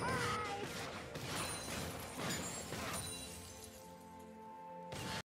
Ha!